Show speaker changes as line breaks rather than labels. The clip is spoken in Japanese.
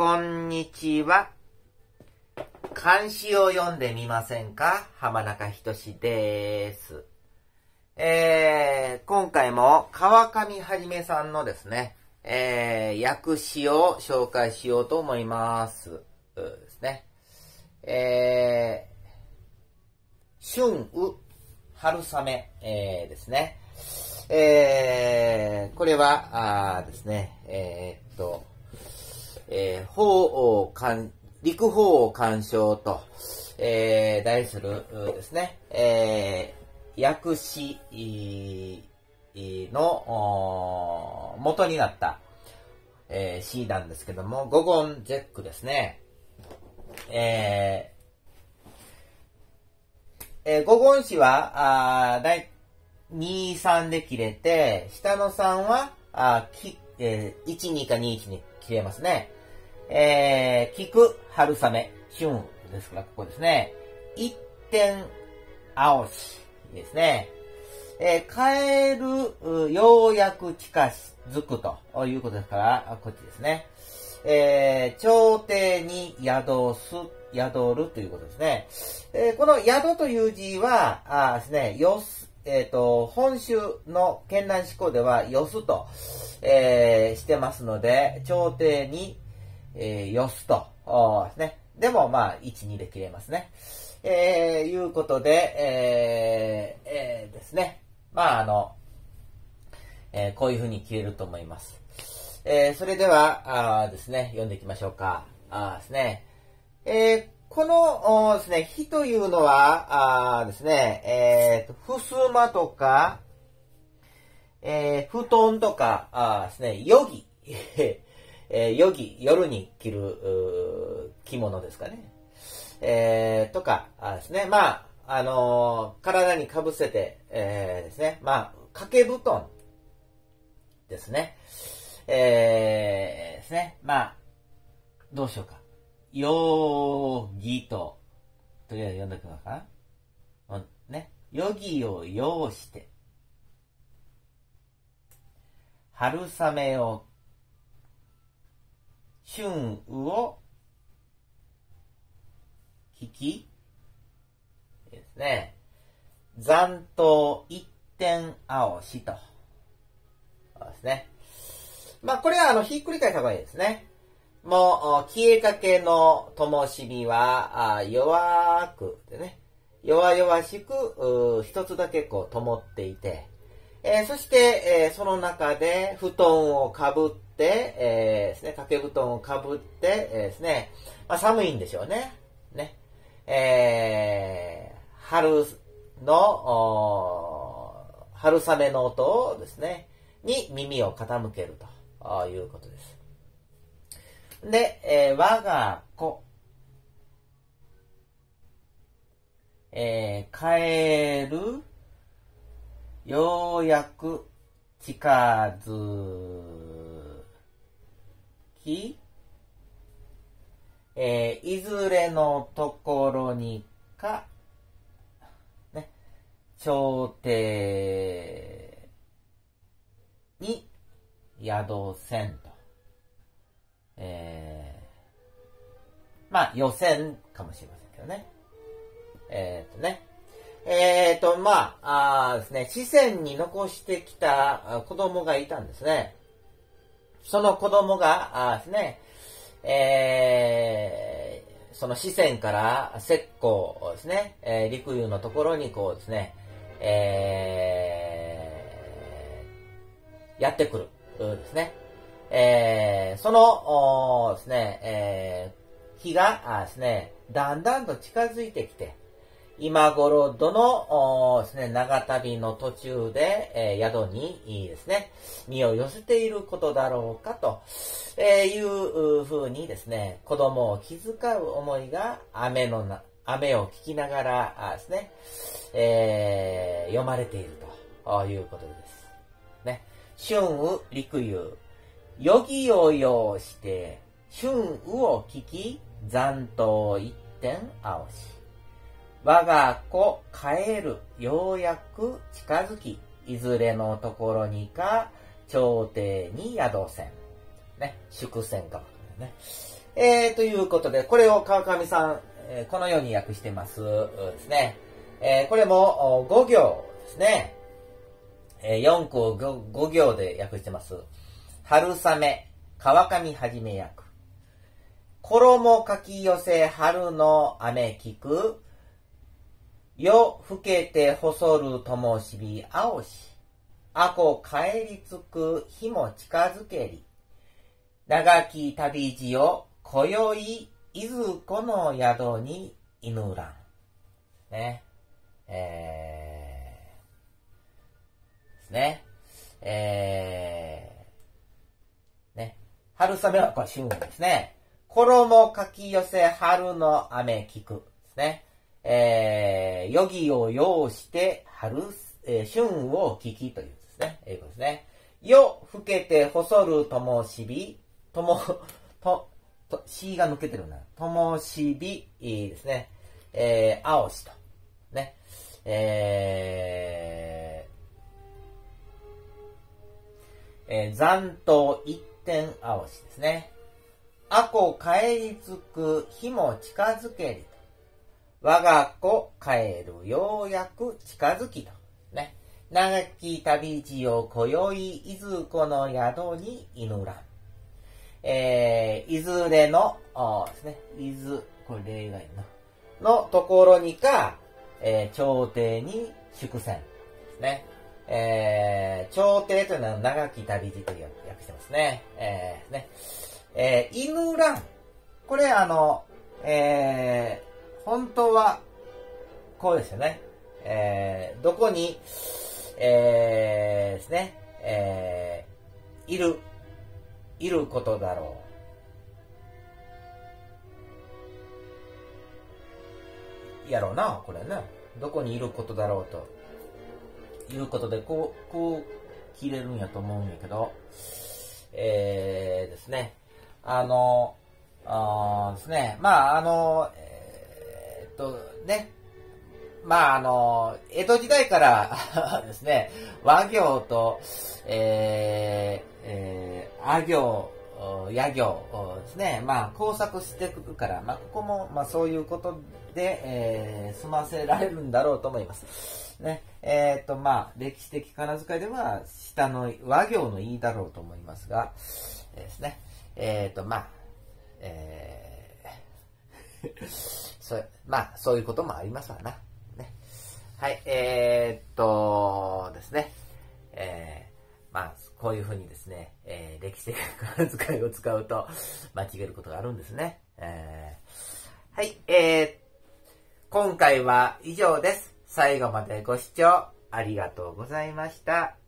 こんにちは。漢詩を読んでみませんか？浜中仁です。えー、今回も川上はじめさんのですね、えー、訳詩を紹介しようと思います。うですね。えー、春雨、春雨、えー、ですね。えー、これは、あですね、えーっと、えー、法を干、陸法を干渉と、えー、題するですね、えー、訳詩いいの元になった、えー、詩なんですけども、五言絶句ですね。えー、えー、五言詩は、あーだい2、3で切れて、下の3は、あーきえー、1、2か2、1に切れますね。えー、菊、春雨、春ですから、ここですね。一点、青しですね。えー、カエル、ようやく近づくということですから、こっちですね。えー、朝廷に宿す、宿るということですね。えー、この宿という字は、あですね、よす、えっ、と、本州の県南思考では、よすと、えー、してますので、朝廷に、えー、よすと、ですね。でも、まあ、1、2で切れますね。えー、いうことで、えー、えー、ですね。まあ、あの、えー、こういうふうに切れると思います。えー、それでは、あですね、読んでいきましょうか。あですね。えー、この、ですね、火というのは、あですね、えー、ふすまとか、えー、布団とか、あですね、よぎ、えー、よぎ、夜に着る、着物ですかね。えー、とか、あですね、まあ、あのー、体にかぶせて、えー、ですね、まあ、掛け布団ですね。えー、ですね、まあ、どうしようか。よーぎと、とりあえず読んでおくのかな。うん、ね。よぎを要して、春雨を、春雨を、聞き、ですね。残党一点青しと。そうですね。まあ、これはあの、ひっくり返した方がいいですね。もう、消えかけの灯火は、あ弱くでね、弱々しく、一つだけこう、灯っていて、えー、そして、えー、その中で布団をかぶって、えー、ですね、掛け布団をかぶって、えー、ですね、まあ、寒いんでしょうね。ね。えー、春の、春雨の音をですね、に耳を傾けるということです。で、えー、我が子、えー、帰る、ようやく近づき、えー、いずれのところにか、ね、朝廷に宿せんと。えー、まあ、予選かもしれませんけどね。えっ、ー、とね。ー、と、まあ、あですね、四川に残してきた子供がいたんですね。その子供が、あですね、えー、その四川から石膏ですね、えー、陸遊のところにこうですね、えー、やってくる、ですね。えー、その、ですね、えー、日がですね、だんだんと近づいてきて、今頃どのですね、長旅の途中で、えー、宿にですね、身を寄せていることだろうかと、えー、いうふうにですね、子供を気遣う思いが雨のな、雨を聞きながらですね、えー、読まれているということです。ね。春雨陸遊よぎを要して、春雨を聞き、残党一点青し。我が子帰る、ようやく近づき、いずれのところにか、朝廷に宿せん。ね、祝戦かもね。えー、ということで、これを川上さん、えー、このように訳してますですね。えー、これも5行ですね。えー、4項 5, 5行で訳してます。春雨、川上はじめ役。衣かき寄せ春の雨聞く。夜更けて細るともしび青し。あこ帰りつく日も近づけり。長き旅路を今宵いずこの宿に犬らん。ね。えー、ですね。えー、ね。春雨はこれ春ですね。衣かき寄せ春の雨聞く。ですね。えー、余儀を要して春、えー、春を聞きというですね。英語ですね。夜更けて細るともしび、とも、と、と、しが抜けてるな。ともしび、いいですね。えー、青しと。ね。えー、えー、残党一点青しですね。あこ帰りつく日も近づけりと。我が子帰るようやく近づきと。ね。長き旅路を今宵いずこの宿に犬らん。えー、いずれの、ですね、いず、これ例外の、のところにか、えー、朝廷に祝戦ね。えー、朝廷というのは長き旅路という訳してますね。えー、ね。えー、犬乱。これあの、えー、本当は、こうですよね。えー、どこに、えー、ですね、えー、いるいることだろう。やろうな、これね。どこにいることだろうと。いうことで、こう、こう、切れるんやと思うんやけど、えー、ですね。あの、あですね。まあ、あの、えー、と、ね。まあ、あの、江戸時代から ですね、和行と、えー、えー、あ行、野行ですね、まあ、工作してくるから、まあ、ここも、まあ、そういうことで、えー、済ませられるんだろうと思います。ね、えっ、ー、と、まあ、歴史的仮名遣いでは、下の和行のいいだろうと思いますが、え、ですね、えっ、ー、と、まあ、えー、そまあ、そういうこともありますわな。ね。はい、えー、っとですね、えー、まあ、こういうふうにですね、えー、歴史的な使いを使うと間違えることがあるんですね。えー、はい、えー、今回は以上です。最後までご視聴ありがとうございました。